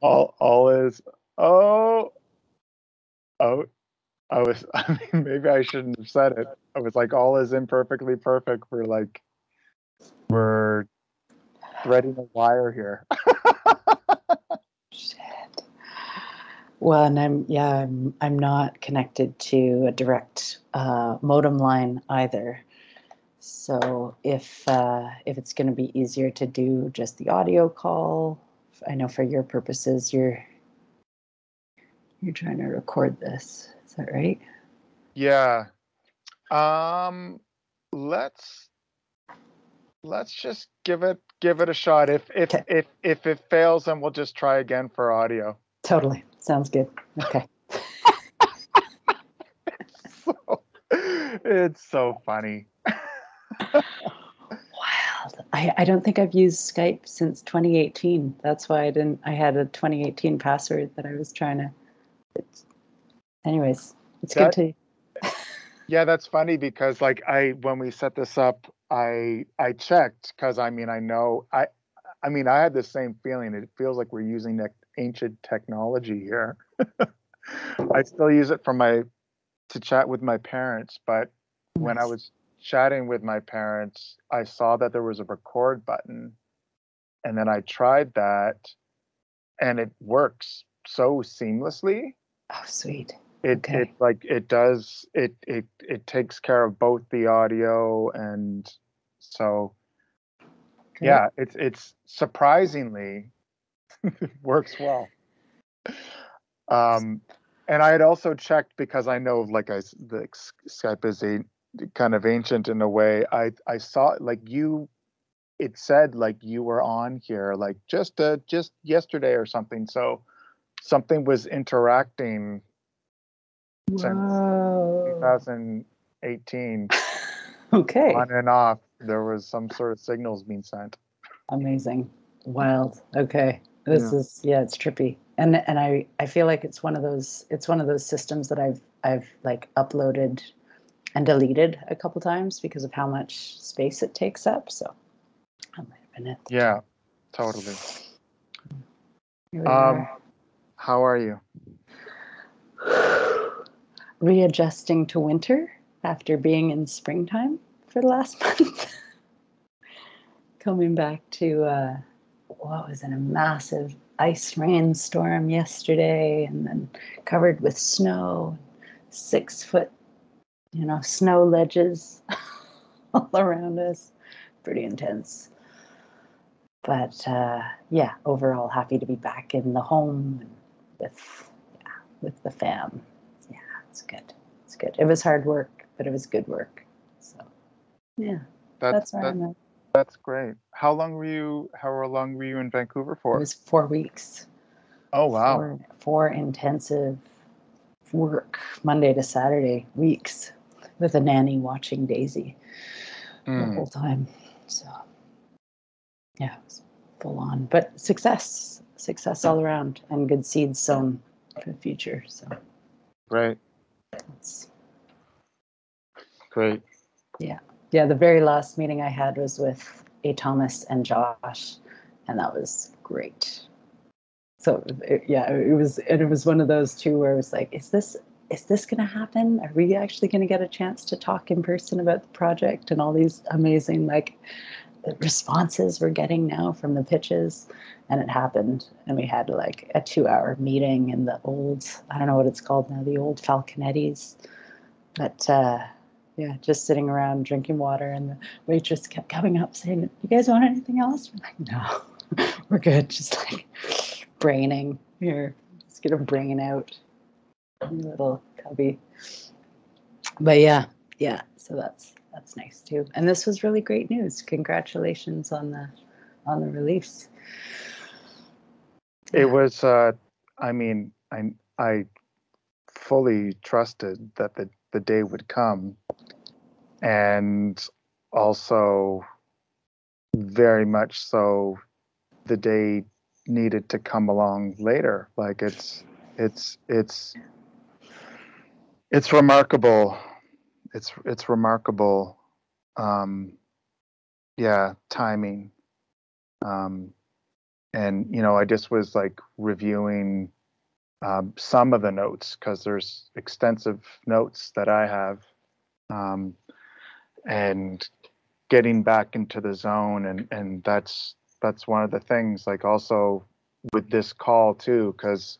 all all is oh oh I was I mean maybe I shouldn't have said it. I was like all is imperfectly perfect. We're like we're threading a wire here. Shit. Well, and I'm yeah, I'm I'm not connected to a direct uh, modem line either. So if uh, if it's going to be easier to do just the audio call, I know for your purposes, you're you're trying to record this. Is that right? Yeah. Um let's let's just give it give it a shot. If if Okay. if if it fails then we'll just try again for audio. Totally. Sounds good. Okay. So, it's so funny. I, I don't think I've used Skype since 2018. That's why I didn't. I had a 2018 password that I was trying to. It's, anyways, it's That- good to. Yeah, that's funny because like I when we set this up, I I checked because I mean I know I I mean I had the same feeling. It feels like we're using that ancient technology here. I still use it for my to chat with my parents, but when I was chatting with my parents, I saw that there was a record button, and then I tried that, and it works so seamlessly Oh, sweet. it Okay. it like it does it it it takes care of both the audio and so Great. yeah it's it's surprisingly works well um and i had also checked because i know like I the skype is a kind of ancient in a way i i saw like you it said like you were on here like just uh just yesterday or something so something was interacting since 2018 Okay. on and off there was some sort of signals being sent Amazing. Wild. Okay. This Yeah. is yeah, it's trippy. And and I I feel like it's one of those it's one of those systems that I've I've like uploaded and deleted a couple times because of how much space it takes up. So that might have been it. yeah totally um how are you readjusting to winter after being in springtime for the last month. Coming back to uh, what was in a massive ice rain storm yesterday, and then covered with snow, six foot, you know, snow ledges all around us. Pretty intense. But uh, yeah, overall, happy to be back in the home with yeah, with the fam. Yeah, it's good. It's good. It was hard work, but it was good work. So yeah, that's that's that, that's great how long were you how long were you in vancouver for? It was four weeks. oh wow Four, four intensive work, Monday to Saturday weeks, with a nanny watching Daisy the Mm, whole time. So yeah, it was full on, but success, success all around, and good seeds sown for the future. So great it's great Yeah. yeah, the very last meeting I had was with A. Thomas and Josh, and that was great. So it, yeah, it was, and it was one of those two where it was like, is this is this going to happen? Are we actually going to get a chance to talk in person about the project and all these amazing like responses we're getting now from the pitches? And it happened, and we had like a two-hour meeting in the old, I don't know what it's called now, the old Falconettis, but. uh yeah, just sitting around drinking water, and the waitress kept coming up saying, "You guys want anything else?" We're like, "No, we're good." Just like braining here, just get a brain out, little cubby. But yeah, yeah. So that's that's nice too. And this was really great news. Congratulations on the on the release. it was uh i mean i i fully trusted that the the day would come and also very much so the day needed to come along later like it's it's it's it's remarkable it's it's remarkable um yeah timing um and you know, I just was like reviewing um, some of the notes because there's extensive notes that I have, um, and getting back into the zone, and and that's that's one of the things. Like also with this call too, because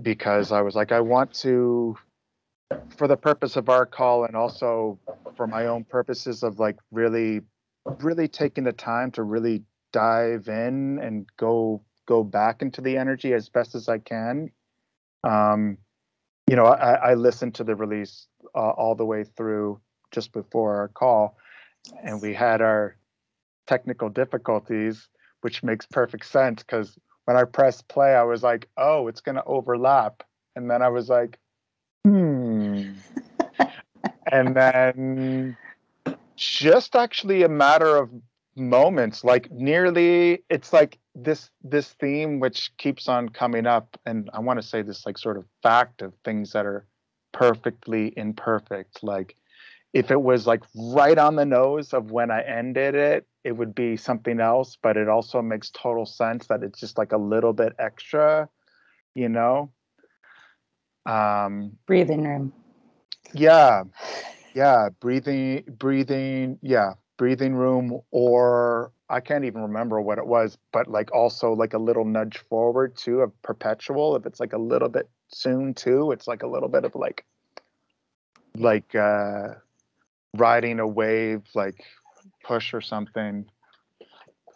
because I was like, I want to, for the purpose of our call, and also for my own purposes of like really, really taking the time to really dive in and go go back into the energy as best as I can. Um, you know, I, I listened to the release uh, all the way through just before our call, and we had our technical difficulties, which makes perfect sense because when I pressed play, I was like, oh, it's going to overlap. And then I was like, hmm. And then just actually a matter of moments like nearly it's like this this theme which keeps on coming up and i want to say this like sort of fact of things that are perfectly imperfect like if it was like right on the nose of when i ended it it would be something else but it also makes total sense that it's just like a little bit extra you know? Um breathing room yeah yeah breathing breathing yeah breathing room or I can't even remember what it was, but like also like a little nudge forward too of perpetual. If it's like a little bit soon too, it's like a little bit of like like uh riding a wave like push or something.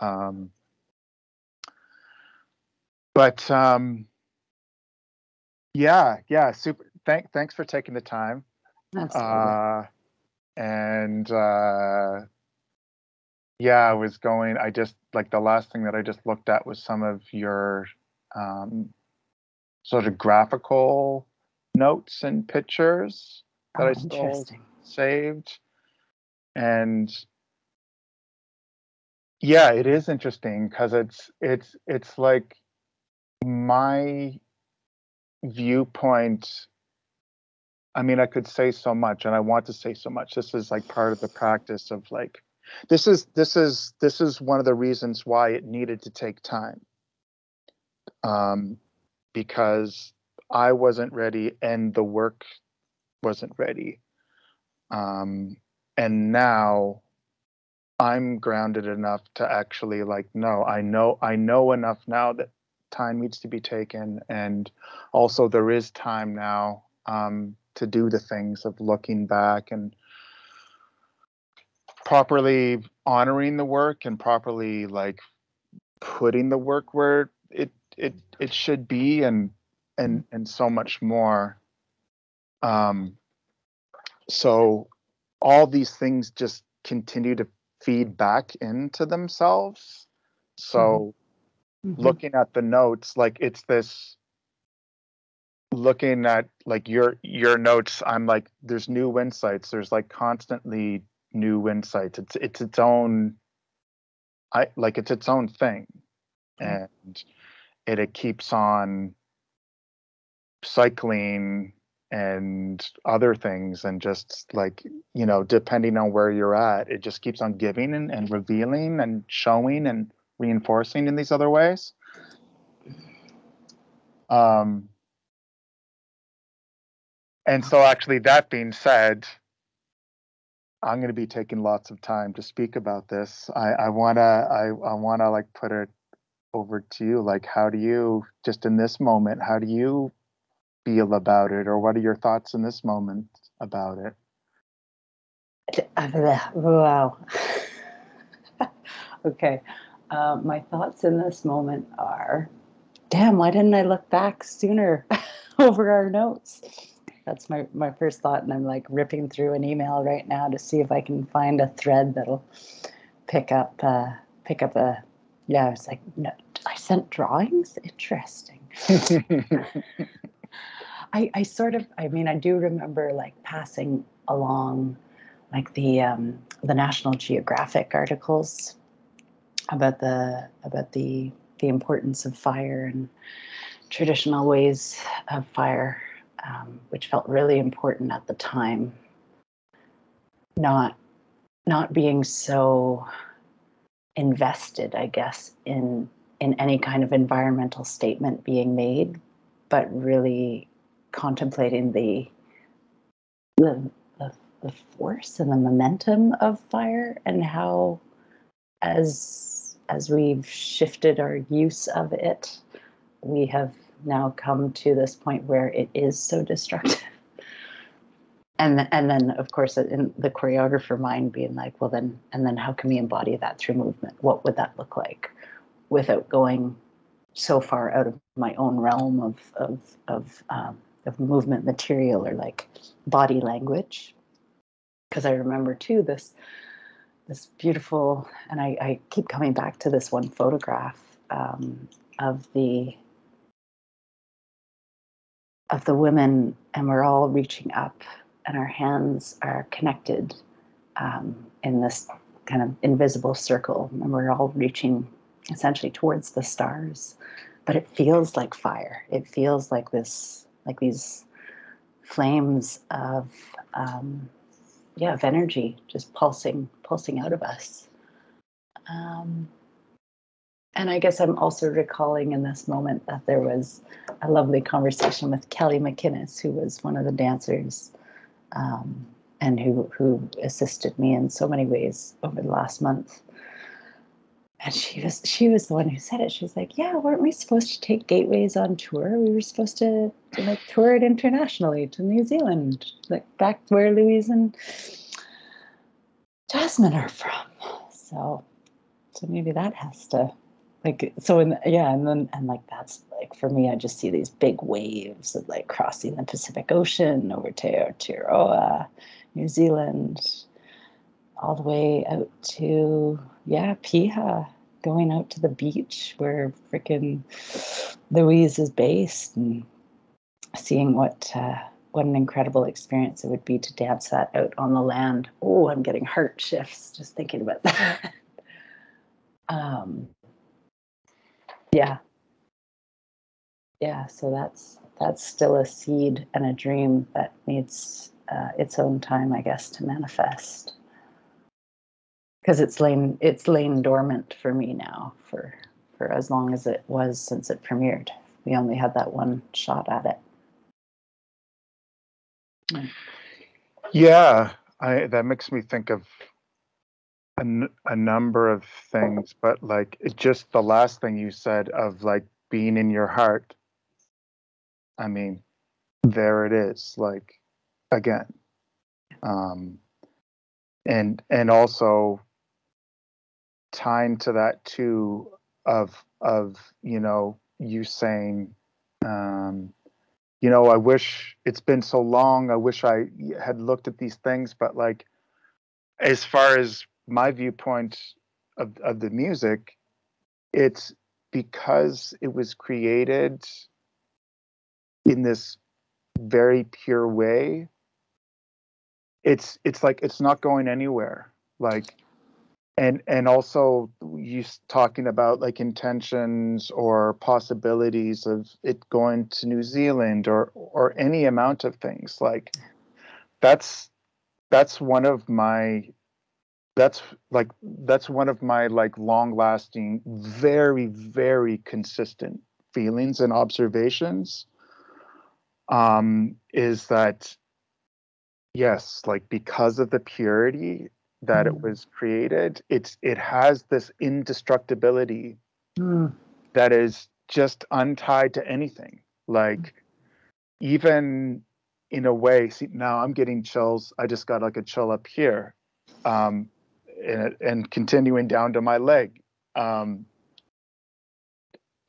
Um but um yeah, yeah, super thank thanks for taking the time. Absolutely. Uh and uh yeah, I was going. I just like the last thing that I just looked at was some of your um, sort of graphical notes and pictures that Oh, I still saved. And yeah, it is interesting because it's it's it's like my viewpoint. I mean, I could say so much, and I want to say so much. This is like part of the practice of like this is this is this is one of the reasons why it needed to take time. Um, because i wasn't ready and the work wasn't ready. Um, and now i'm grounded enough to actually like no i know i know enough now that time needs to be taken and also there is time now. Um, to do the things of looking back and properly honoring the work and properly like putting the work where it it it should be and and and so much more. Um so all these things just continue to feed back into themselves. So Mhm. looking at the notes like it's this looking at like your your notes i'm like there's new insights. There's like constantly new insights. It's it's its own i like it's its own thing. Mm. and it, it keeps on cycling and other things and just like you know depending on where you're at it just keeps on giving and, and revealing and showing and reinforcing in these other ways. Um and so actually that being said i'm going to be taking lots of time to speak about this i i want to i i want to like put it over to you like how do you just in this moment how do you feel about it or what are your thoughts in this moment about it Wow. okay. Uh, my thoughts in this moment are damn, why didn't I look back sooner over our notes? That's my, my first thought. And I'm like ripping through an email right now to see if I can find a thread that'll pick up, uh, pick up a, yeah, it's like, no, I sent drawings? Interesting. I, I sort of, I mean, I do remember like passing along like the um, the National Geographic articles about the about the the importance of fire and traditional ways of fire, um, which felt really important at the time. Not not being so invested, I guess, in in any kind of environmental statement being made, but really contemplating the the, the, the force and the momentum of fire and how as as we've shifted our use of it, we have now come to this point where it is so destructive. and and then of course in the choreographer mind being like, well then and then how can we embody that through movement? What would that look like without going so far out of my own realm of of of um, of movement material or like body language? Because I remember too this this beautiful, and I, I keep coming back to this one photograph um, of the of the women, and we're all reaching up, and our hands are connected um, in this kind of invisible circle, and we're all reaching essentially towards the stars. But it feels like fire. It feels like this, like these flames of um, yeah of energy just pulsing pulsing out of us um, and i guess i'm also recalling in this moment that there was a lovely conversation with kelly mckinnis who was one of the dancers um, and who who assisted me in so many ways over the last month and she was she was the one who said it. She was like, "Yeah, weren't we supposed to take gateways on tour? We were supposed to, to like tour it internationally to New Zealand, like back where Louise and Jasmine are from." So, so maybe that has to, like, so in yeah, and then and like that's like for me, I just see these big waves of like crossing the Pacific Ocean over to Aotearoa, New Zealand, all the way out to yeah, Piha, going out to the beach where freaking Louise is based and seeing what uh, what an incredible experience it would be to dance that out on the land. Oh, I'm getting heart shifts just thinking about that. um, yeah, yeah. So that's that's still a seed and a dream that needs uh, its own time, I guess, to manifest because it's lain it's lain dormant for me now for for as long as it was since it premiered. We only had that one shot at it. Yeah, I that makes me think of a, number of things, but like it just the last thing you said of like being in your heart. I mean, there it is, like again. Um and and also tying to that too of of you know you saying um you know i wish it's been so long i wish i had looked at these things but like as far as my viewpoint of of the music it's because it was created in this very pure way it's it's like it's not going anywhere. Like and and also you talking about like intentions or possibilities of it going to New Zealand or or any amount of things. Like that's that's one of my that's like that's one of my like long lasting very very consistent feelings and observations um is that yes like because of the purity that mm. it was created it's it has this indestructibility mm. that is just untied to anything like even in a way see now i'm getting chills i just got like a chill up here um and, and continuing down to my leg um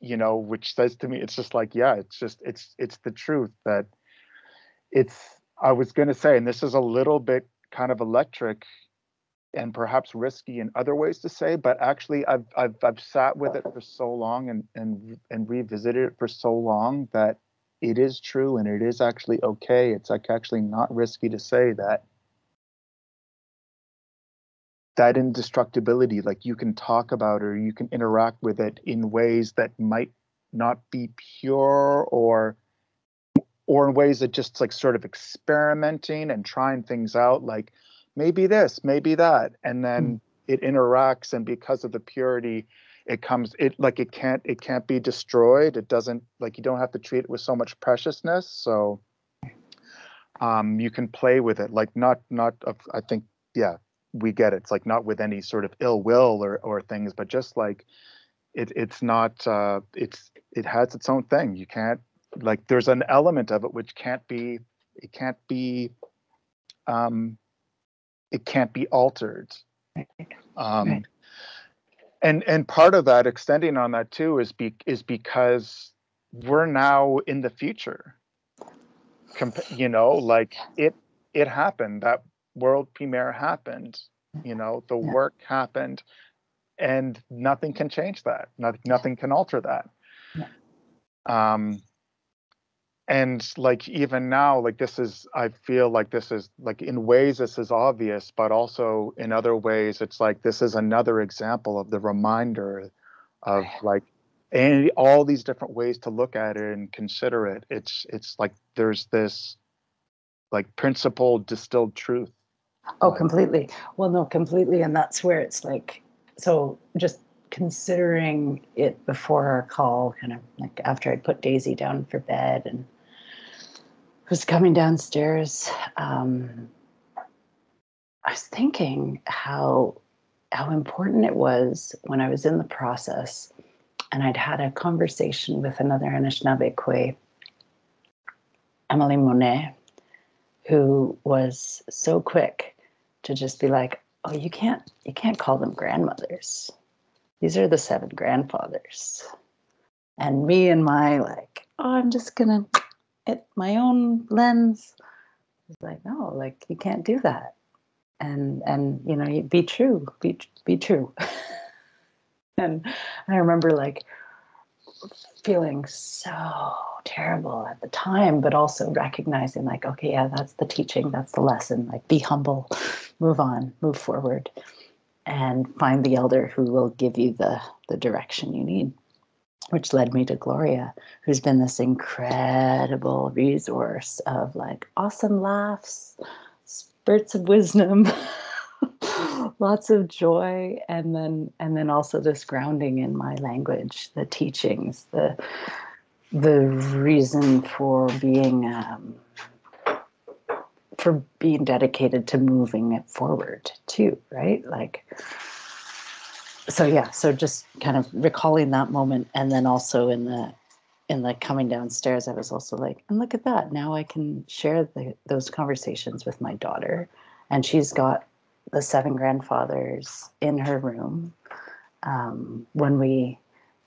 you know which says to me it's just like yeah it's just it's it's the truth that it's i was going to say and this is a little bit kind of electric and perhaps risky in other ways to say, but actually I've I've I've sat with it for so long and and and revisited it for so long that it is true and it is actually okay. It's like actually not risky to say that that indestructibility, like you can talk about or you can interact with it in ways that might not be pure or or in ways that just like sort of experimenting and trying things out like maybe this, maybe that, and then mm. it interacts, and because of the purity, it comes it like it can't it can't be destroyed it doesn't like you don't have to treat it with so much preciousness so um you can play with it like not not i think yeah we get it it's like not with any sort of ill will or or things but just like it it's not uh it's it has its own thing. You can't like there's an element of it which can't be it can't be um it can't be altered. Um Right. and and part of that extending on that too is be is because we're now in the future. Compa- you know like it it happened that world premiere happened you know the Yeah. work happened and nothing can change that. Nothing nothing can alter that. Um and like even now like this is i feel like this is like in ways this is obvious but also in other ways it's like this is another example of the reminder of like and all these different ways to look at it and consider it. It's it's like there's this like principled distilled truth Oh, completely. Well, no, completely. And that's where it's like, so just considering it before our call, kind of like after I'd put Daisy down for bed and was coming downstairs, um, I was thinking how how important it was when I was in the process and I'd had a conversation with another Anishinaabe Kwe, Emily Monet, who was so quick to just be like, "Oh, you can't you can't call them grandmothers. These are the seven grandfathers." And me and my like, "Oh, I'm just gonna at my own lens." It's like, no, like you can't do that. And and you know, be true, be be true. and I remember like feeling so terrible at the time, but also recognizing, like, okay, yeah, that's the teaching, that's the lesson. Like, be humble, move on, move forward, and find the elder who will give you the, the direction you need. Which led me to Gloria, who's been this incredible resource of like awesome laughs, spurts of wisdom. lots of joy and then and then also this grounding in my language the teachings the the reason for being um, for being dedicated to moving it forward too right? Like so yeah so just kind of recalling that moment and then also in the in the coming downstairs i was also like and look at that. Now i can share the, those conversations with my daughter. And she's got the seven grandfathers in her room um, when we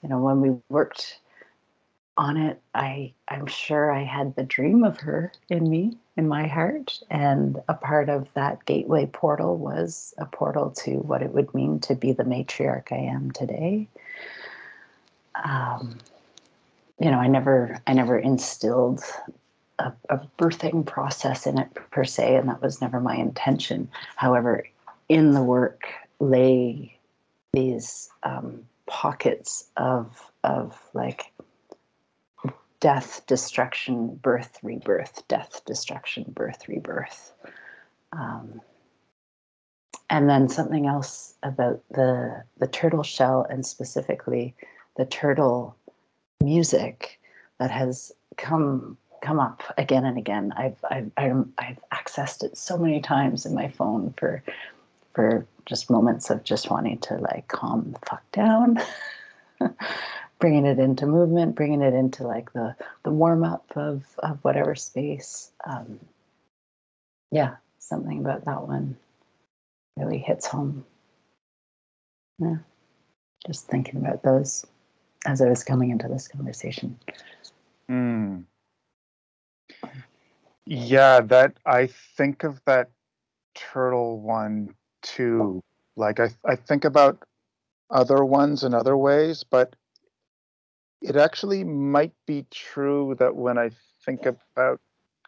you know when we worked on it i i'm sure i had the dream of her in me in my heart and a part of that gateway portal was a portal to what it would mean to be the matriarch i am today. Um, you know i never i never instilled a, a birthing process in it per se and that was never my intention. However in the work lay these um, pockets of of like death, destruction, birth, rebirth, death, destruction, birth, rebirth. Um, and then something else about the the turtle shell and specifically the turtle music that has come come up again and again. I've I've I'm- I've accessed it so many times in my phone for for just moments of just wanting to like calm the fuck down. bringing it into movement, bringing it into like the the warm up of of whatever space. Um, yeah, something about that one really hits home. Yeah, just thinking about those as I was coming into this conversation. Hmm. Yeah, that I think of that turtle one too. Like I I think about other ones in other ways, but it actually might be true that when I think about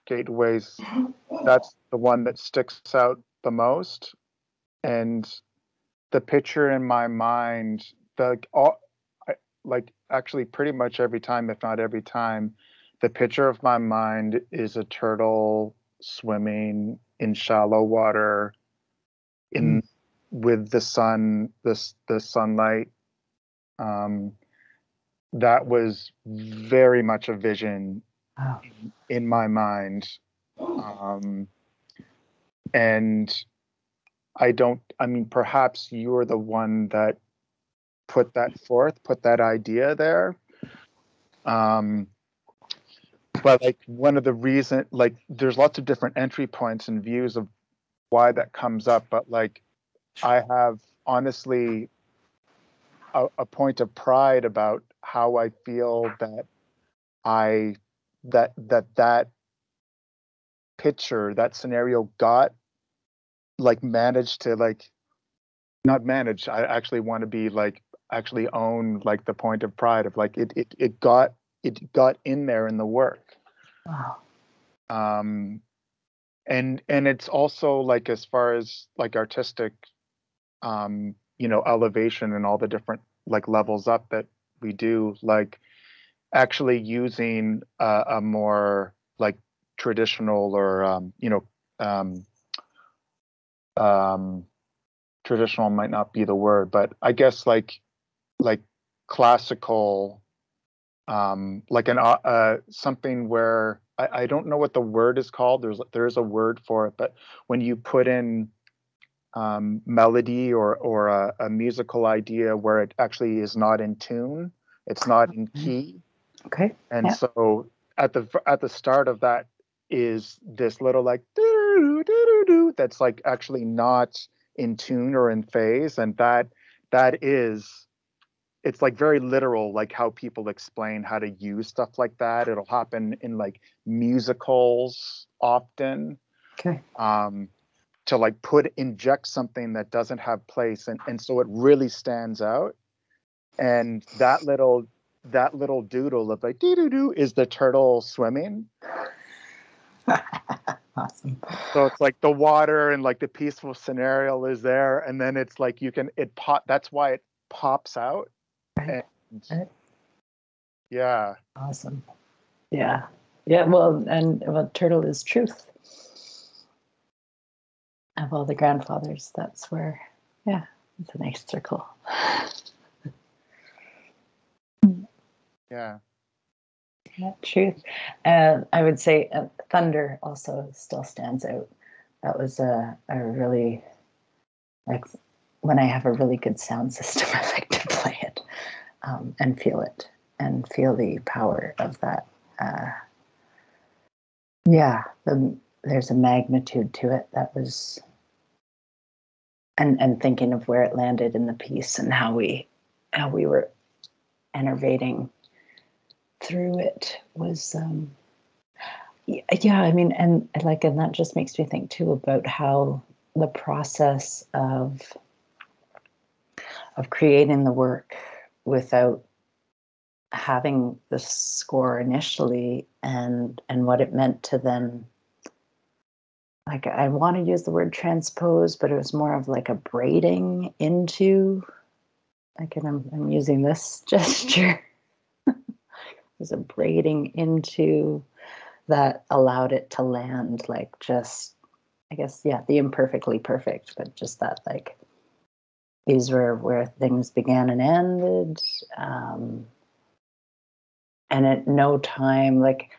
gateways, that's the one that sticks out the most. And the picture in my mind, the all, I- like actually pretty much every time, if not every time, the picture of my mind is a turtle swimming in shallow water, in with the sun, the the sunlight Um, that was very much a vision Wow. in my mind. Um, and I don't, I mean, perhaps you're the one that put that forth, put that idea there. Um, but like one of the reason, like there's lots of different entry points and views of why that comes up, but like I have honestly a, a point of pride about how I feel that I that that that picture that scenario got like managed to like not manage i actually want to be like actually own like the point of pride of like it it, it got it got in there in the work Wow. um and and it's also like as far as like artistic um you know elevation and all the different like levels up that we do like actually using a, a more like traditional or um you know um um traditional might not be the word but i guess like like classical um like an uh, uh something where I, I don't know what the word is called. There's there's a word for it but when you put in um melody or or a, a musical idea where it actually is not in tune it's not in key Okay. and Yeah. so at the at the start of that is this little like doo doo doo that's like actually not in tune or in phase and that that is it's like very literal like how people explain how to use stuff like that it'll happen in like musicals often Okay. um to like put inject something that doesn't have place and and so it really stands out and that little that little doodle of like doo doo doo is the turtle swimming awesome. so it's like the water and like the peaceful scenario is there and then it's like you can it pop that's why it pops out and Right. yeah Awesome. Yeah. Yeah. Well, and well, turtle is truth. Of all the grandfathers, that's where, yeah, it's a nice circle. yeah Yeah, truth. And I would say uh, thunder also still stands out. That was a, a really, like, when I have a really good sound system, I like to play it um, and feel it and feel the power of that. Uh, yeah, the, there's a magnitude to it that was, and and thinking of where it landed in the piece and how we, how we were enervating through it was um yeah i mean and and like and that just makes me think too about how the process of of creating the work without having the score initially and and what it meant to then like i want to use the word transpose but it was more of like a braiding into like and i'm, I'm using this gesture. It was a braiding into that allowed it to land like just i guess yeah the imperfectly perfect but just that like these were where things began and ended um and at no time like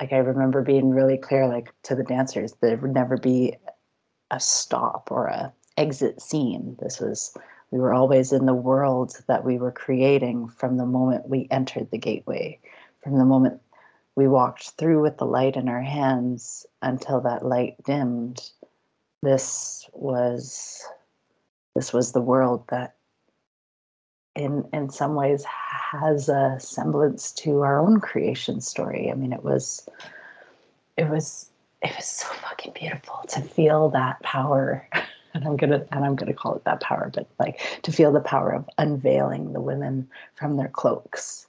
like i remember being really clear like to the dancers there would never be a stop or a exit scene. This was we were always in the world that we were creating from the moment we entered the gateway from the moment we walked through with the light in our hands until that light dimmed. This was this was the world that in in some ways has a semblance to our own creation story. I mean it was it was it was so fucking beautiful to feel that power. And i'm gonna and i'm gonna call it that power but like to feel the power of unveiling the women from their cloaks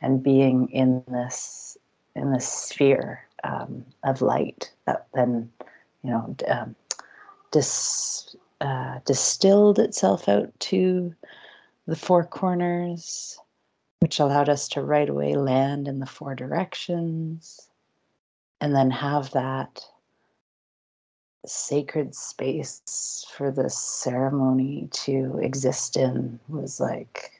and being in this in this sphere um, of light that then you know um, dis, uh, distilled itself out to the four corners which allowed us to right away land in the four directions and then have that sacred space for this ceremony to exist in was like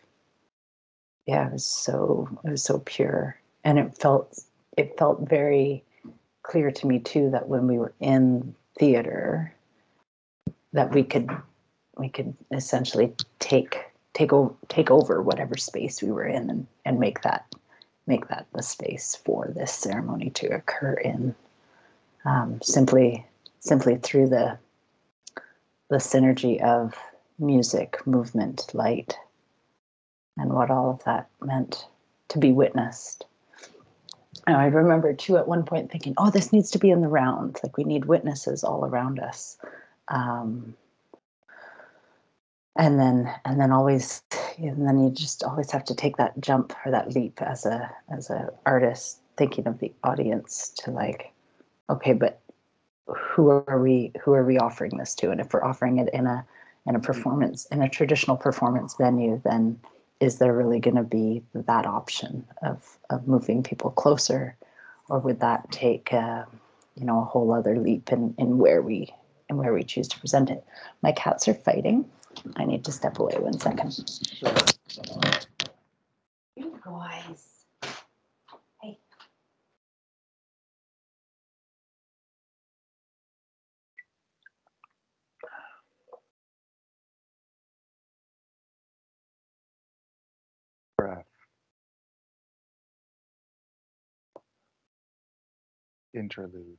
yeah, it was so it was so pure, and it felt it felt very clear to me too that when we were in theater, that we could we could essentially take take over take over whatever space we were in and, and make that make that the space for this ceremony to occur in. Um, simply simply through the the synergy of music movement light and what all of that meant to be witnessed. And i remember too at one point thinking oh this needs to be in the round like we need witnesses all around us. Um, and then and then always and then you just always have to take that jump or that leap as a as a artist thinking of the audience to like okay but who are we who are we offering this to? And if we're offering it in a in a performance in a traditional performance venue then is there really going to be that option of of moving people closer? Or would that take uh, you know a whole other leap in in where we and where we choose to present it? My cats are fighting I need to step away one second. You guys. Hey. breath. Interlude.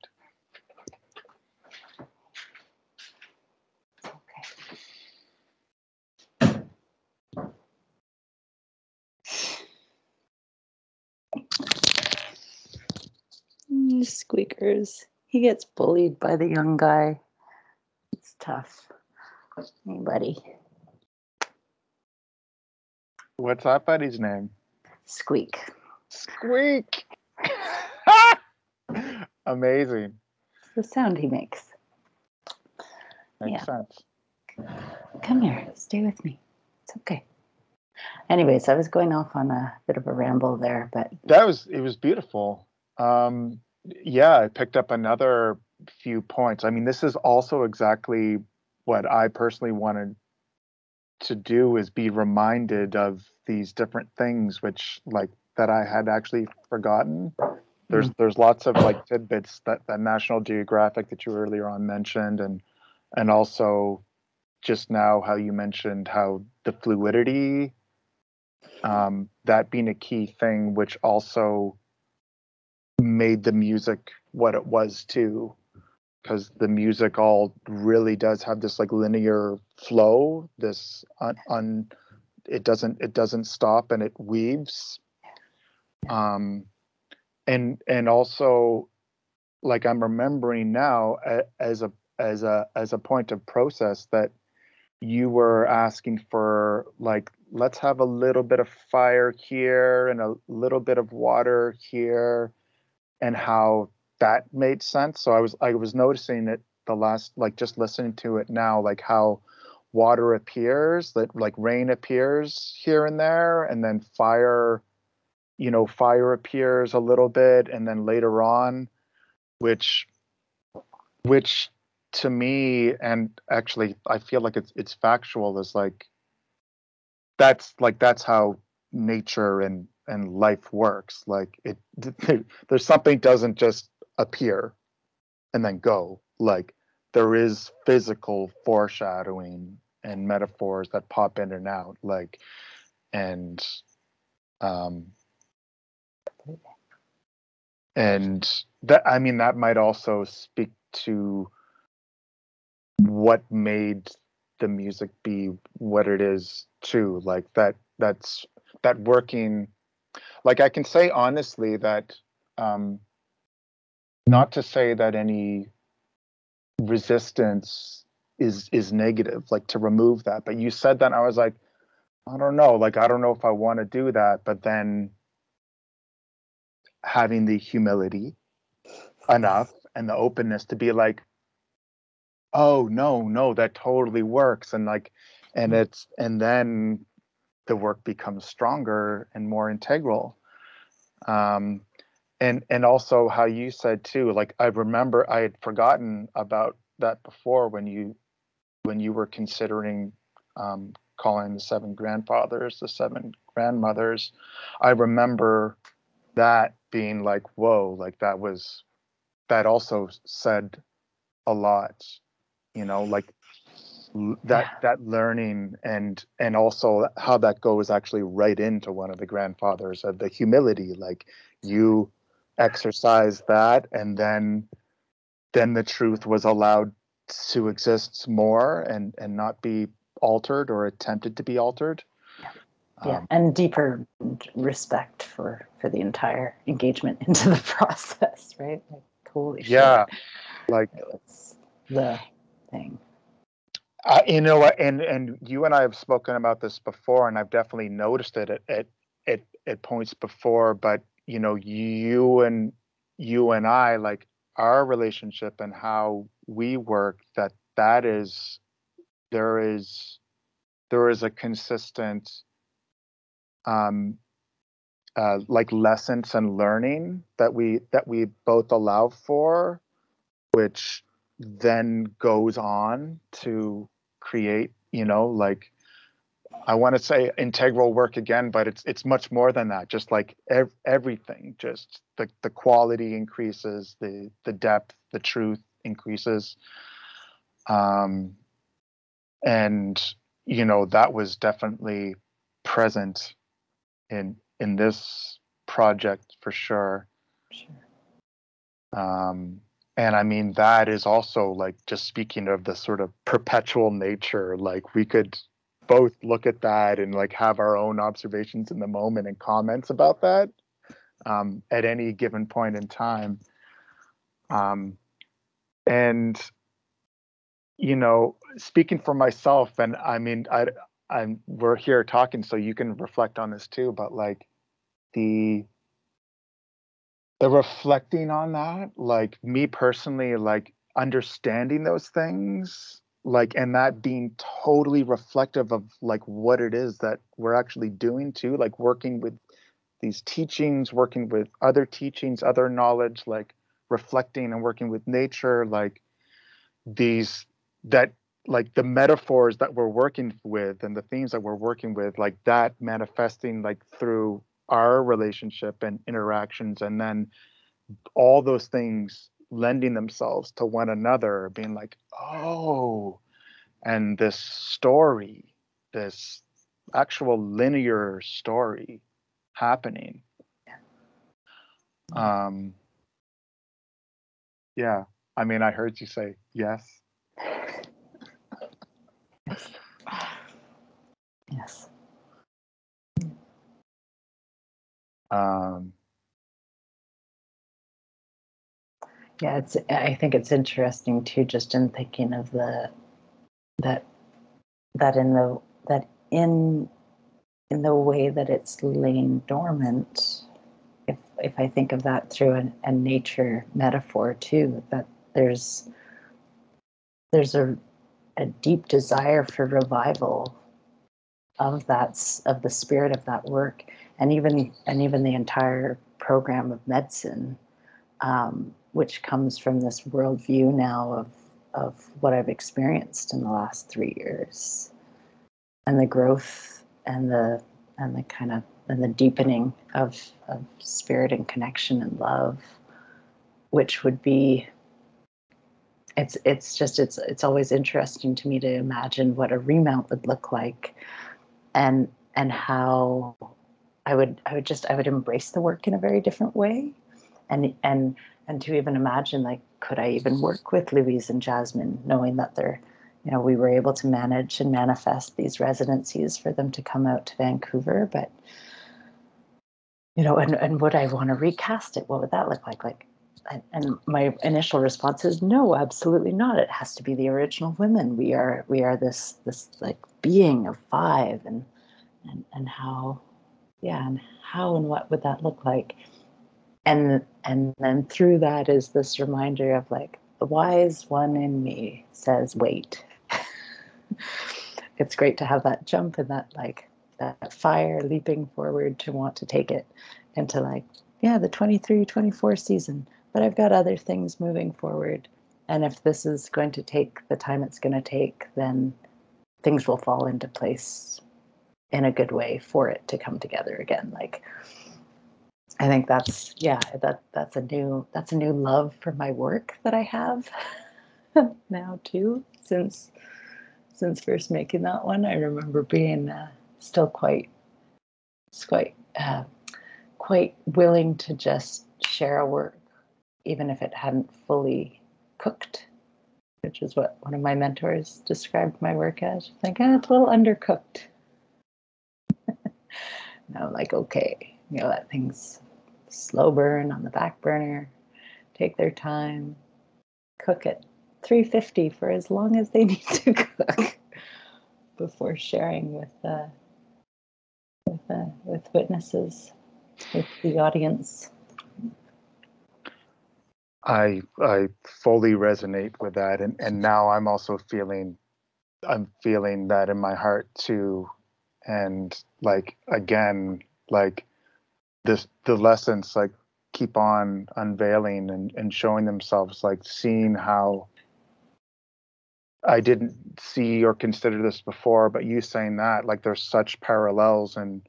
Okay. Squeakers. He gets bullied by the young guy. It's tough. Hey, buddy. What's that buddy's name? Squeak. Squeak. Amazing. The sound he makes. Makes Yeah. sense. Come here. Stay with me. It's okay. Anyways, I was going off on a bit of a ramble there, but That was it was beautiful. Um yeah, I picked up another few points. I mean, this is also exactly what I personally wanted to do is be reminded of these different things which like that I had actually forgotten. There's there's lots of like tidbits that that National Geographic that you earlier on mentioned and and also just now how you mentioned how the fluidity um, that being a key thing which also made the music what it was too because the music all really does have this like linear flow this un, un it doesn't it doesn't stop and it weaves. Um and and also like i'm remembering now as a as a as a point of process that you were asking for like let's have a little bit of fire here and a little bit of water here and how that made sense. So i was i was noticing it the last like just listening to it now like how water appears that like rain appears here and there and then fire you know fire appears a little bit and then later on which which to me and actually i feel like it's it's factual is like that's like that's how nature and and life works like it there's something doesn't just appear and then go. Like there is physical foreshadowing and metaphors that pop in and out like and um and that i mean that might also speak to what made the music be what it is too. Like that that's that working like i can say honestly that um not to say that any resistance is is negative like to remove that but you said that i was like i don't know like i don't know if i want to do that but then having the humility enough and the openness to be like oh no no that totally works and like and it's and then the work becomes stronger and more integral um and and also how you said too like i remember i had forgotten about that before when you when you were considering um calling the seven grandfathers the seven grandmothers. I remember that being like whoa like that was that also said a lot you know like that Yeah. that learning and and also how that goes actually right into one of the grandfathers of the humility like you exercise that and then then the truth was allowed to exist more and and not be altered or attempted to be altered. Yeah. Um, and deeper respect for for the entire engagement into the process right? Like holy yeah shit like the thing I, you know and and you and I have spoken about this before, and I've definitely noticed it at at at, at points before. But you know, you and you and I, like our relationship and how we work, that that is there is there is a consistent um uh like lessons and learning that we that we both allow for which then goes on to create you know like i want to say integral work again but it's it's much more than that. Just like ev- everything just the the quality increases the the depth the truth increases. Um and you know that was definitely present in in this project for sure. Sure. Um and i mean that is also like just speaking of the sort of perpetual nature like we could both look at that and like have our own observations in the moment and comments about that um at any given point in time. Um and you know speaking for myself and i mean i i'm we're here talking so you can reflect on this too but like the the reflecting on that like me personally like understanding those things like and that being totally reflective of like what it is that we're actually doing too like working with these teachings working with other teachings other knowledge like reflecting and working with nature like these that like the metaphors that we're working with and the themes that we're working with like that manifesting like through our relationship and interactions and then all those things lending themselves to one another being like oh and this story this actual linear story happening. Um yeah. I mean i heard you say yes. Yes um yeah it's i think it's interesting too just in thinking of the that that in the that in in the way that it's laying dormant if if i think of that through an, a nature metaphor too that there's there's a, a deep desire for revival of that of the spirit of that work and even and even the entire program of medicine um, which comes from this worldview now of of what I've experienced in the last three years, and the growth and the and the kind of and the deepening of of spirit and connection and love, which would be. It's it's just it's it's always interesting to me to imagine what a remount would look like, and and how I would I would just I would embrace the work in a very different way, and and and to even imagine like could I even work with Louise and Jasmine, knowing that they're, you know, we were able to manage and manifest these residencies for them to come out to Vancouver, but you know, and and would I want to recast it? What would that look like? Like, and, my initial response is no, absolutely not. It has to be the original women. We are we are this this like being of five, and and and how, yeah, and how and what would that look like? and and then through that is this reminder of like the wise one in me says wait. It's great to have that jump and that like that fire leaping forward to want to take it into like yeah the 23 24 season but i've got other things moving forward. And if this is going to take the time it's going to take then things will fall into place in a good way for it to come together again. Like I think that's yeah, that that's a new that's a new love for my work that I have now too since since first making that one. I remember being uh, still quite quite uh, quite willing to just share a work even if it hadn't fully cooked which is what one of my mentors described my work as. Like, ah, it's a little undercooked. And I'm like, okay, you know, let things slow burn on the back burner, take their time, cook it 350 for as long as they need to cook before sharing with uh, with uh, with witnesses, with the audience. I I fully resonate with that, and and now I'm also feeling, I'm feeling that in my heart too, and like again, like this the lessons like keep on unveiling and and showing themselves, like seeing how I didn't see or consider this before, but you saying that, like there's such parallels and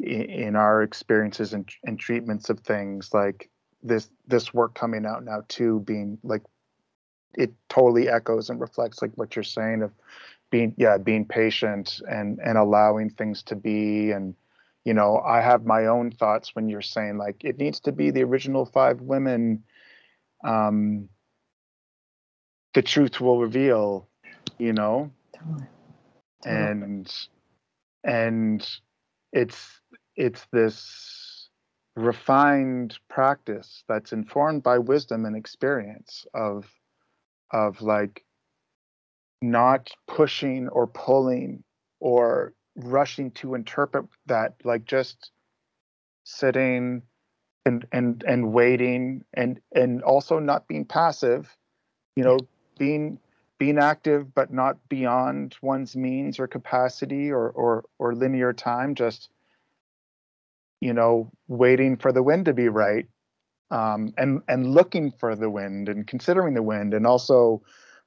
in, in our experiences and, and treatments of things, like this this work coming out now too being like it totally echoes and reflects like what you're saying of being yeah being patient and and allowing things to be. And you know i have my own thoughts when you're saying like it needs to be the original five women um the truth will reveal you know? And and it's it's this refined practice that's informed by wisdom and experience of of like not pushing or pulling or rushing to interpret that like just sitting and and and waiting and and also not being passive you know being being active but not beyond one's means or capacity or or or linear time just you know, waiting for the wind to be right, um, and and looking for the wind and considering the wind, and also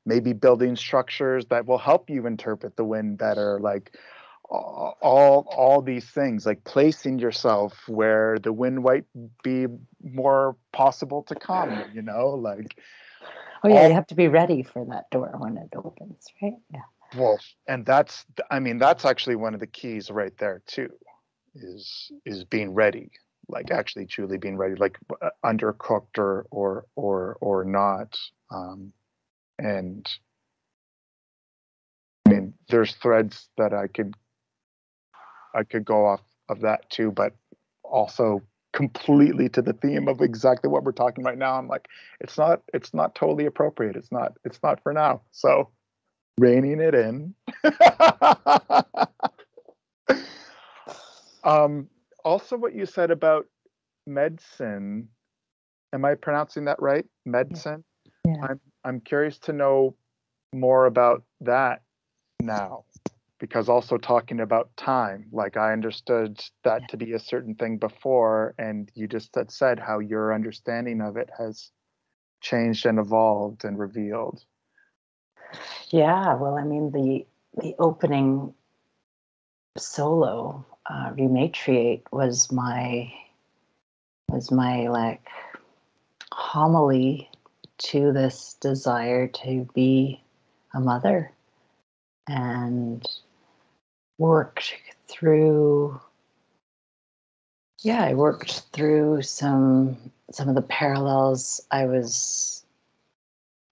maybe building structures that will help you interpret the wind better, like all all these things, like placing yourself where the wind might be more possible to come. You know, like. Oh yeah, all, you have to be ready for that door when it opens, right? Yeah. Well, and that's I mean that's actually one of the keys right there too is is being ready like actually truly being ready like uh, undercooked or or or or not um and i mean there's threads that i could i could go off of that too but also completely to the theme of exactly what we're talking right now i'm like it's not it's not totally appropriate it's not it's not for now so reining it in Um, also, what you said about medicine. Am I pronouncing that right? Medicine. Yeah. I'm I'm curious to know more about that now, because also talking about time. Like I understood that yeah. to be a certain thing before, and you just had said how your understanding of it has changed and evolved and revealed. Yeah, well, I mean the the opening solo uh, rematriate was my was my like homily to this desire to be a mother and worked through yeah i worked through some some of the parallels i was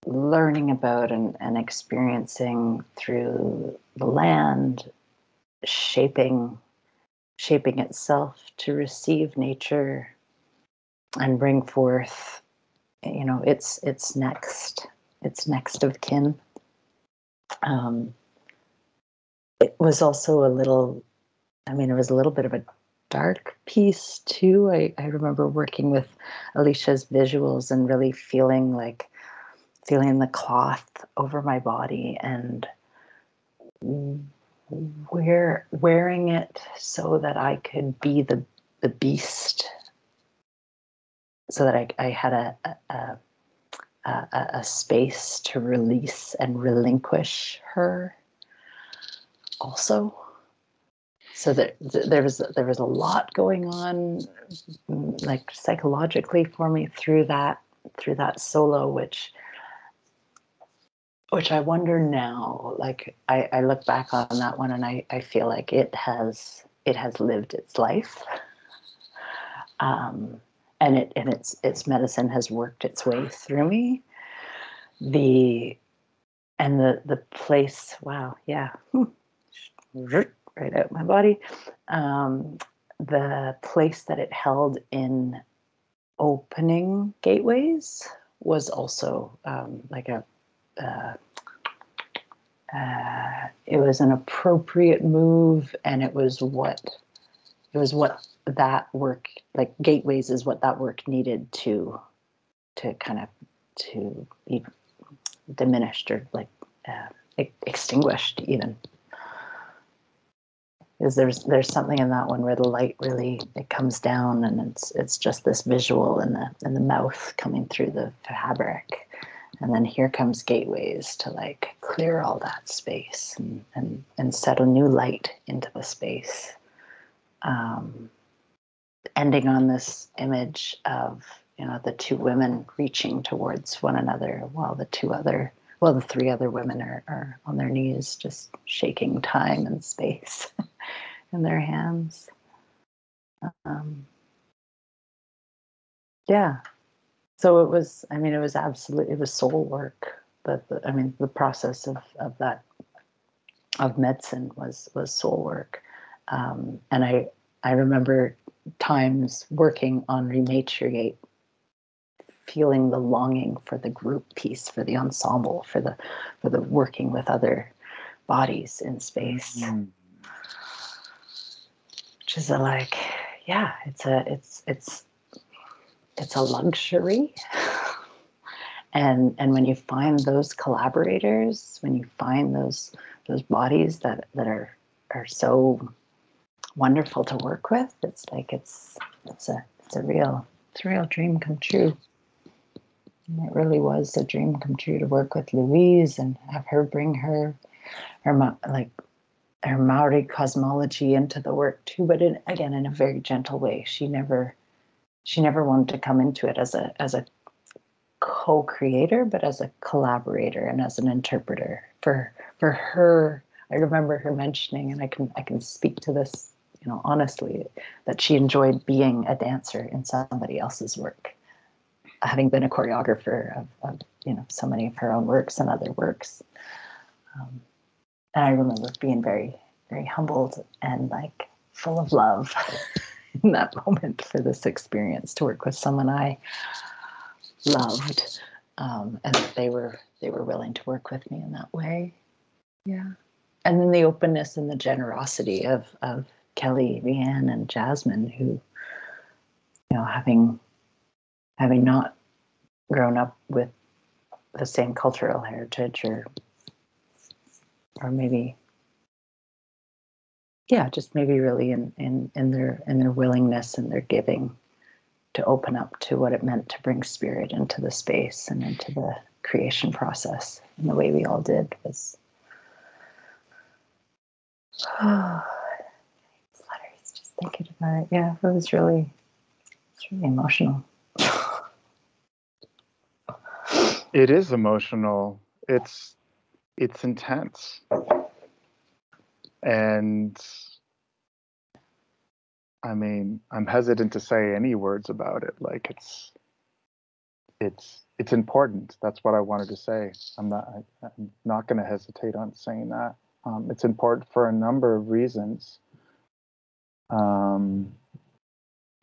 learning about and, and experiencing through the land shaping shaping itself to receive nature and bring forth you know its its next its next of kin. Um, it was also a little i mean it was a little bit of a dark piece too. I, I remember working with alicia's visuals and really feeling like feeling the cloth over my body and wear, wearing it so that I could be the, the beast, so that I, I had a, a, a, a space to release and relinquish her. also. So there, there was there was a lot going on, like psychologically for me through that through that solo, which which I wonder now. Like I, I look back on that one and I, I feel like it has it has lived its life. Um, and it and its its medicine has worked its way through me. The and the the place, wow, yeah, right out my body. Um, the place that it held in opening gateways was also um, like a uh, uh, it was an appropriate move and it was what it was what that work like gateways is what that work needed to to kind of to be diminished or like uh, extinguished even. Is there's there's something in that one where the light really it comes down and it's it's just this visual in the in the mouth coming through the fabric. And then here comes gateways to like clear all that space and and, and set a new light into the space. Um, ending on this image of you know the two women reaching towards one another while the two other well the three other women are, are on their knees just shaking time and space in their hands. Um, yeah. So it was i mean it was absolutely it was soul work but the, i mean the process of, of that of medicine was was soul work. Um, and i i remember times working on rematriate feeling the longing for the group piece for the ensemble for the for the working with other bodies in space mm. which is a like yeah it's a it's it's it's a luxury and and when you find those collaborators when you find those those bodies that that are are so wonderful to work with. It's like it's it's a it's a real it's a real dream come true. And it really was a dream come true to work with Louise and have her bring her her like her Maori cosmology into the work too, but in, again in a very gentle way. She never she never wanted to come into it as a as a co-creator, but as a collaborator and as an interpreter. For for her, I remember her mentioning, and I can I can speak to this you know, honestly, that she enjoyed being a dancer in somebody else's work, having been a choreographer of, of you know, so many of her own works and other works. Um, and I remember being very, very humbled and like full of love in that moment for this experience to work with someone I loved, um, and that they were they were willing to work with me in that way. Yeah, and then the openness and the generosity of of Kelly, Leanne, and Jasmine, who, you know, having having not grown up with the same cultural heritage, or or maybe, yeah, just maybe really in in in their in their willingness and their giving to open up to what it meant to bring spirit into the space and into the creation process in the way we all did was. thinking about it. Yeah, it was really, it's really emotional. it is emotional. It's it's intense, and I mean, I'm hesitant to say any words about it. Like it's it's it's important. That's what I wanted to say. I'm not I, am not going to hesitate on saying that. Um, it's important for a number of reasons. Um,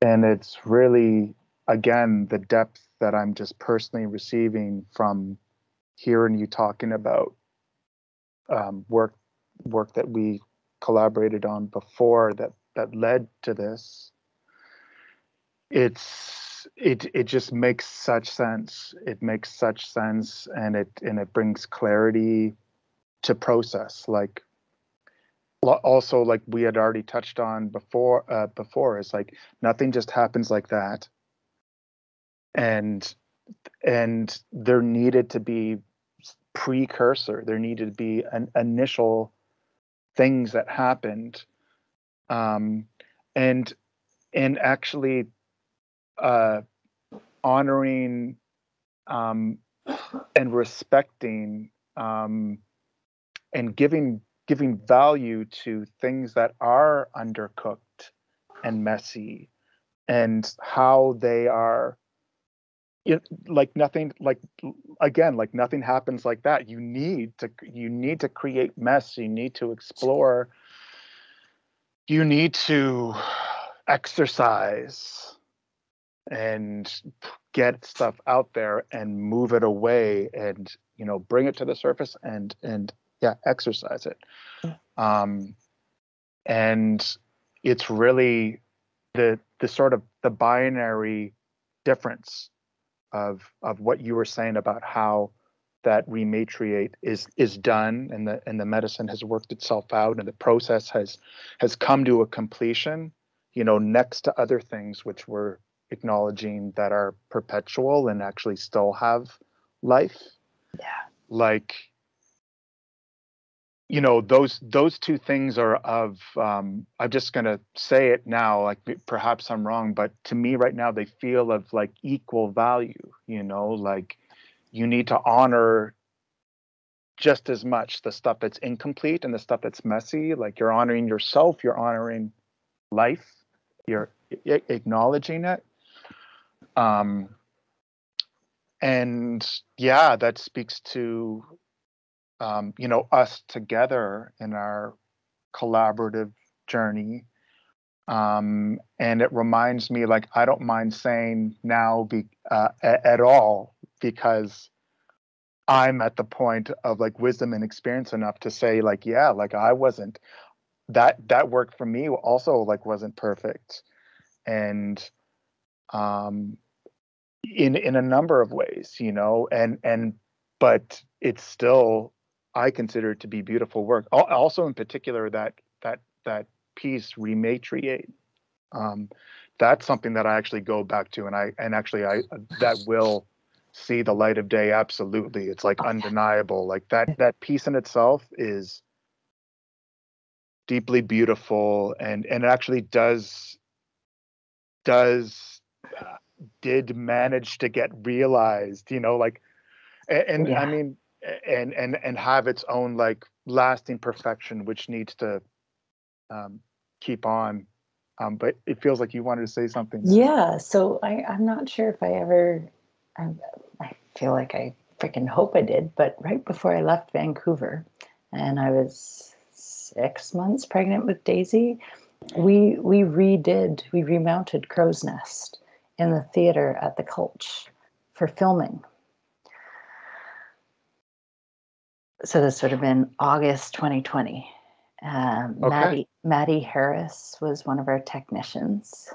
and it's really, again, the depth that I'm just personally receiving from hearing you talking about um, work work that we collaborated on before that that led to this. It's it it just makes such sense. It makes such sense, and it and it brings clarity to process. Like also like we had already touched on before uh, before is like nothing just happens like that. And and there needed to be precursor there needed to be an initial things that happened um, and and actually uh, honoring um, and respecting um, and giving giving value to things that are undercooked and messy and how they are it, like nothing like again like nothing happens like that. You need to you need to create mess. You need to explore. You need to exercise and get stuff out there and move it away and you know bring it to the surface and and yeah exercise it. Um and it's really the the sort of the binary difference of of what you were saying about how that rematriate is is done and the and the medicine has worked itself out and the process has has come to a completion you know next to other things which we're acknowledging that are perpetual and actually still have life. Yeah. Like you know those those two things are of um, i'm just going to say it now like perhaps i'm wrong but to me right now they feel of like equal value you know like you need to honor just as much the stuff that's incomplete and the stuff that's messy like you're honoring yourself you're honoring life you're I- acknowledging it. Um and yeah that speaks to um, you know us together in our collaborative journey um, and it reminds me like i don't mind saying now be, uh, at all because i'm at the point of like wisdom and experience enough to say like yeah like i wasn't that that work for me also like wasn't perfect. And um in in a number of ways you know and and but it's still I consider it to be beautiful work. Also, in particular, that that that piece rematriate. Um, that's something that I actually go back to, and I and actually I that will see the light of day. Absolutely, it's like undeniable. Like that that piece in itself is deeply beautiful, and and it actually does does uh, did manage to get realized. You know, like and, and Yeah. I mean and and and have its own like lasting perfection which needs to um, keep on um, but it feels like you wanted to say something. Yeah, so I, I'm not sure if I ever, I, I feel like I freaking hope I did, but right before I left Vancouver and I was six months pregnant with Daisy, we we redid, we remounted Crow's Nest in the theater at the Cultch for filming. So this would have been August 2020. Um, Okay. Maddie, Maddie Harris was one of our technicians.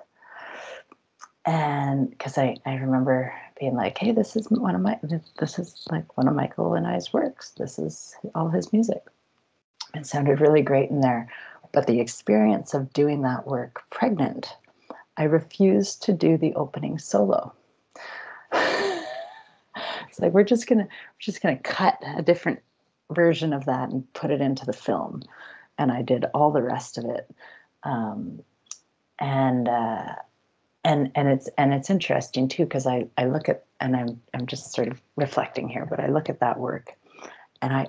And because I, I remember being like, hey, this is one of my, this is like one of Michael and I's works. This is all his music. It sounded really great in there. But the experience of doing that work pregnant, I refused to do the opening solo. it's like we're just gonna we're just gonna cut a different version of that and put it into the film. And i did all the rest of it. Um, and uh, and and it's and it's interesting too because I, I look at and I'm I'm just sort of reflecting here, but I look at that work and I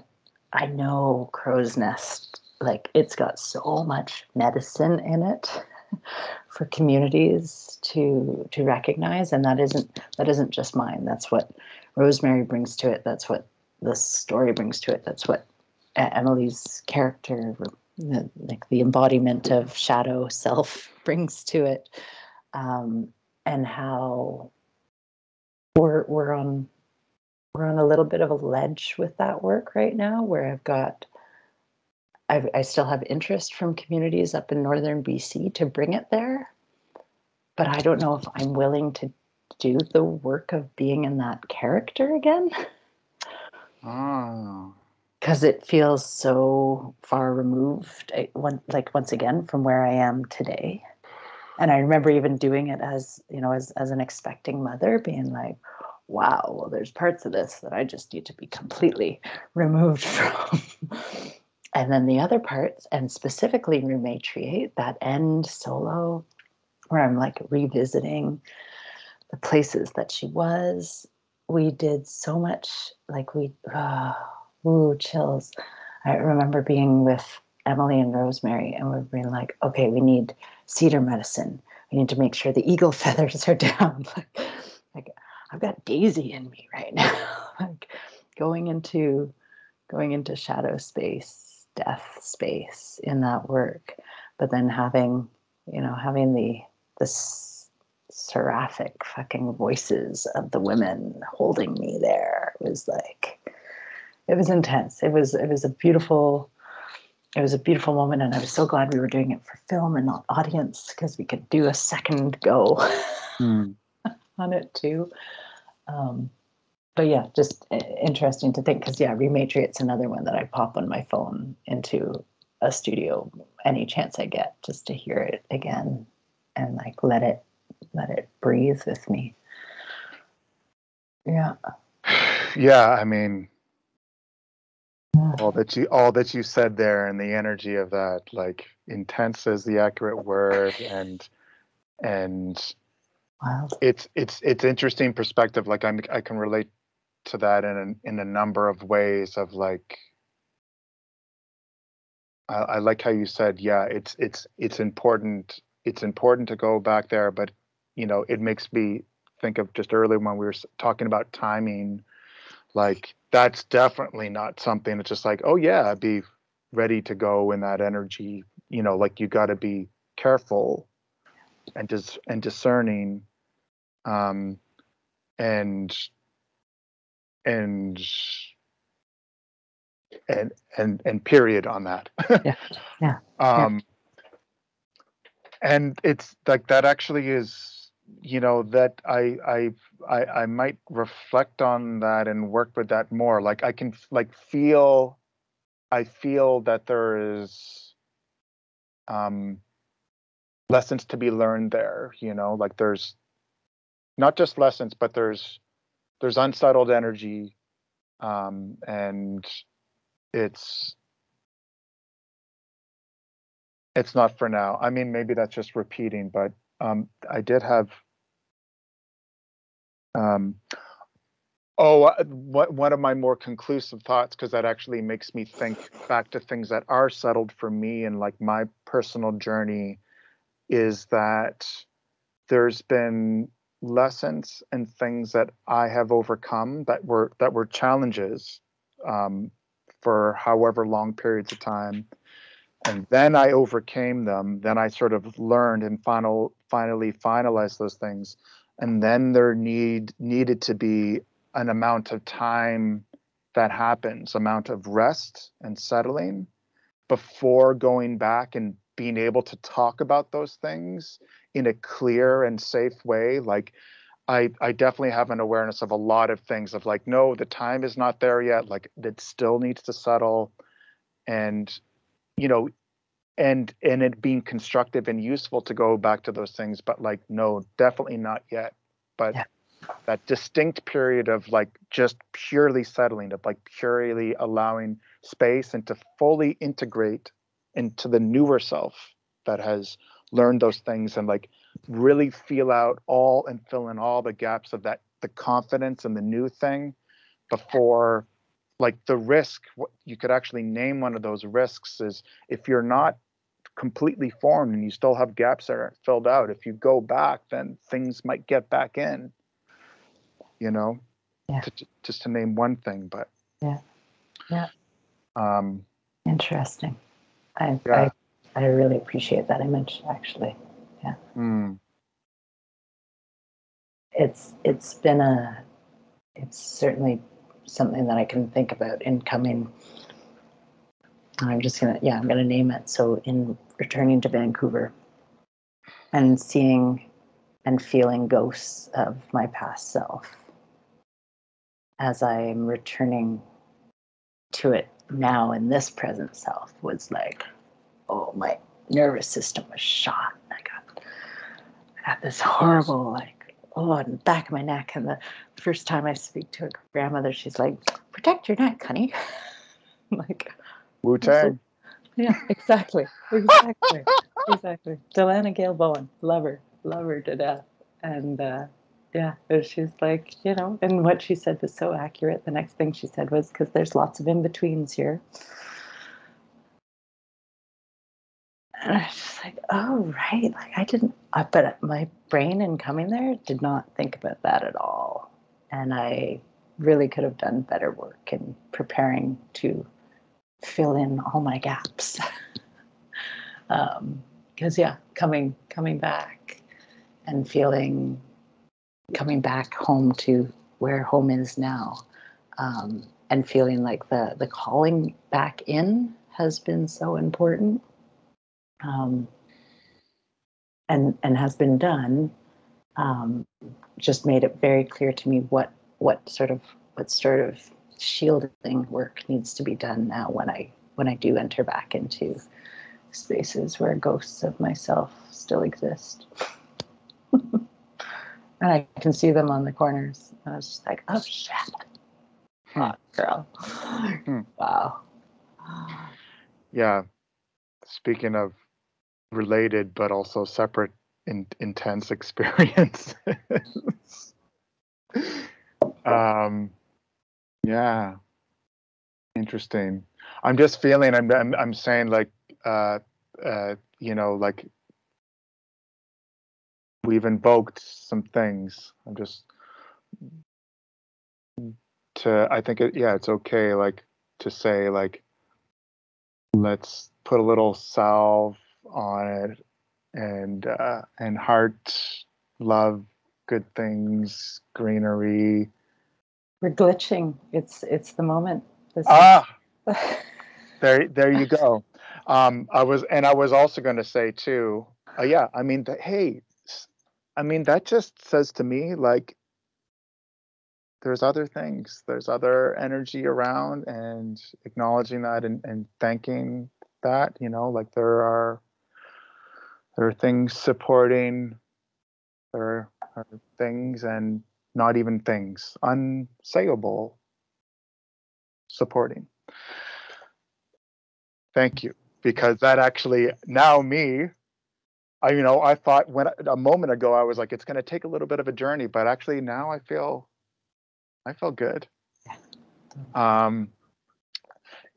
I know Crow's Nest like it's got so much medicine in it for communities to to recognize. And that isn't that isn't just mine. That's what rosemary brings to it. That's what the story brings to it that's what emily's character like the embodiment of shadow self brings to it. Um, and how we're we're on we're on a little bit of a ledge with that work right now where i've got I've, i still have interest from communities up in northern bc to bring it there. But i don't know if i'm willing to do the work of being in that character again Ah. Oh. because it feels so far removed I, one, like once again from where i am today and i remember even doing it as you know as, as an expecting mother being like wow well there's parts of this that i just need to be completely removed from and then the other parts, and specifically Rematriate, that end solo, where I'm like revisiting the places that she was. We did so much, like we, oh, ooh, chills. I remember being with Emily and Rosemary, and we're being like, okay, we need cedar medicine. We need to make sure the eagle feathers are down. like, like I've got Daisy in me right now. like going into going into shadow space, death space in that work, but then having, you know, having the the seraphic fucking voices of the women holding me there it was like it was intense. It was it was a beautiful it was a beautiful moment and I was so glad we were doing it for film and not audience because we could do a second go mm. on it too. Um, but yeah, just interesting to think because yeah, Rematriate's another one that I pop on my phone into a studio any chance I get just to hear it again and like let it let it breathe with me. Yeah. Yeah, I mean all that you all that you said there and the energy of that like intense is the accurate word and and wow. it's it's it's interesting perspective like I'm I can relate to that in a, in a number of ways of like I, I like how you said yeah it's it's it's important it's important to go back there but you know it makes me think of just earlier when we were talking about timing like that's definitely not something It's just like oh yeah I'd be ready to go in that energy you know like you got to be careful and dis- and discerning um and and and and and period on that. yeah. Yeah. Um, yeah. and it's like that actually is you know that I, I I I might reflect on that and work with that more. Like I can like feel I feel that there is um lessons to be learned there, you know, like there's not just lessons, but there's there's unsettled energy um, and it's it's not for now i mean maybe that's just repeating but um, i did have um, oh uh, what, one of my more conclusive thoughts because that actually makes me think back to things that are settled for me and like my personal journey is that there's been lessons and things that I have overcome that were that were challenges um, for however long periods of time, and then I overcame them. Then I sort of learned and final finally finalized those things, and then there need needed to be an amount of time that happens, amount of rest and settling before going back and being able to talk about those things in a clear and safe way. Like I, I definitely have an awareness of a lot of things of like no the time is not there yet. Like it still needs to settle. And you know and and it being constructive and useful to go back to those things but like no definitely not yet but yeah. that distinct period of like just purely settling of like purely allowing space and to fully integrate into the newer self that has learned those things and like really feel out all and fill in all the gaps of that the confidence and the new thing before like the risk What you could actually name one of those risks is if you're not completely formed and you still have gaps that aren't filled out if you go back then things might get back in you know yeah. to, just to name one thing but yeah yeah um interesting i yeah. I, I really appreciate that image actually yeah mm it's it's been a it's certainly something that I can think about in coming. I'm just gonna yeah I'm gonna name it. So in returning to Vancouver and seeing and feeling ghosts of my past self as I'm returning to it now in this present self was like, oh my nervous system was shot. I got I got this horrible like oh, in the back of my neck. And the first time I speak to a grandmother, she's like, protect your neck, honey. I'm like, Wu Tang. Yeah, exactly. Exactly. exactly. Delana Gale Bowen, love her, love her to death. And uh, yeah, she's like, you know, and what she said was so accurate. The next thing she said was, because there's lots of in betweens here. And I was just like, oh, right. Like, I didn't, I, but my brain in coming there did not think about that at all. And I really could have done better work in preparing to fill in all my gaps. because um, yeah, coming coming back and feeling coming back home to where home is now, um, and feeling like the the calling back in has been so important, um, and and has been done. Um, just made it very clear to me what what sort of what sort of shielding work needs to be done now when I when I do enter back into spaces where ghosts of myself still exist. and I can see them on the corners. I was just like, oh shit. Hot girl. Hmm. Wow. Yeah. Speaking of related but also separate in, intense experiences. um yeah. Interesting. I'm just feeling. I'm. I'm. I'm saying like. Uh. Uh. You know, like. We've invoked some things. I'm just. To. I think it. Yeah. It's okay. Like to say like. Let's put a little salve on it, and uh, and heart, love, good things, greenery we're glitching. It's it's the moment. This ah, there there you go. Um, I was and I was also going to say too. Uh, yeah, I mean, the, hey, I mean that just says to me like there's other things, there's other energy around, and acknowledging that and, and thanking that. You know, like there are there are things supporting. There are things and not even things, unsayable supporting. Thank you, because that actually now me, I you know I thought when a moment ago I was like it's going to take a little bit of a journey, but actually now I feel, I feel good. Um,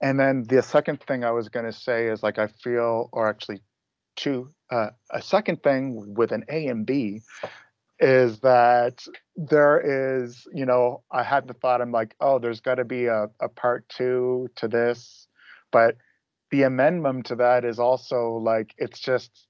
and then the second thing I was going to say is like I feel, or actually two, uh, a second thing with an A and B is that there is, you know, I had the thought, I'm like, oh, there's got to be a, a part two to this. But the amendment to that is also like, it's just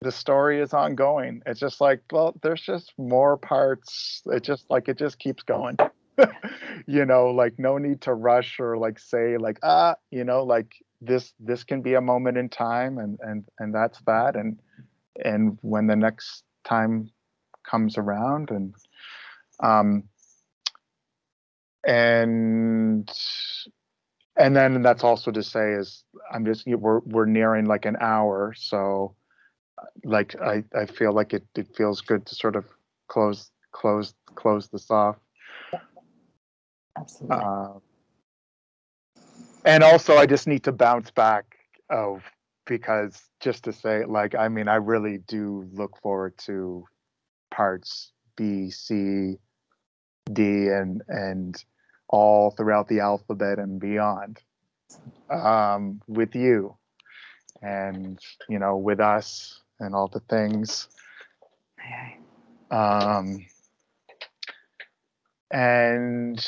the story is ongoing. It's just like, well, there's just more parts. It just like, it just keeps going. you know, like no need to rush or like say like, ah, you know, like this, this can be a moment in time and, and, and that's that. And, and when the next time comes around and um and and then that's also to say is i'm just we're we're nearing like an hour so like i i feel like it it feels good to sort of close close close this off. Absolutely. Uh, and also i just need to bounce back of because just to say like i mean i really do look forward to parts B, C, D, and and all throughout the alphabet and beyond um, with you. And you know with us and all the things. Um, and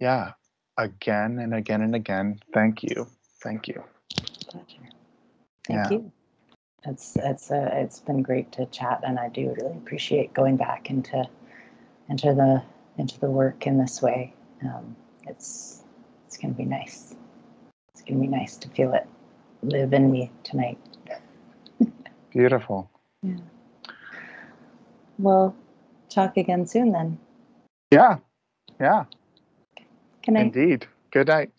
yeah again and again and again thank you. Thank you. Thank yeah. you it's it's uh, it's been great to chat, and I do really appreciate going back into into the into the work in this way. Um, it's it's gonna be nice. It's gonna be nice to feel it live in me tonight. Beautiful. Yeah. Well, talk again soon then. Yeah. Yeah. Good night. Indeed. Good night.